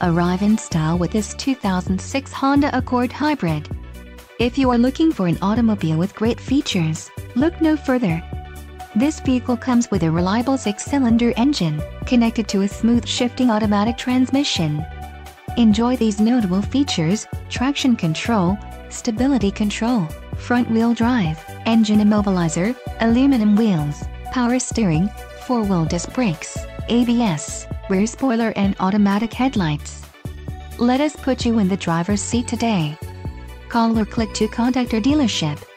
Arrive in style with this 2006 Honda Accord Hybrid. If you are looking for an automobile with great features, look no further. This vehicle comes with a reliable six-cylinder engine, connected to a smooth shifting automatic transmission. Enjoy these notable features, traction control, stability control, front-wheel drive, engine immobilizer, aluminum wheels, power steering, four-wheel disc brakes, ABS, rear spoiler and automatic headlights. Let us put you in the driver's seat today. Call or click to contact our dealership.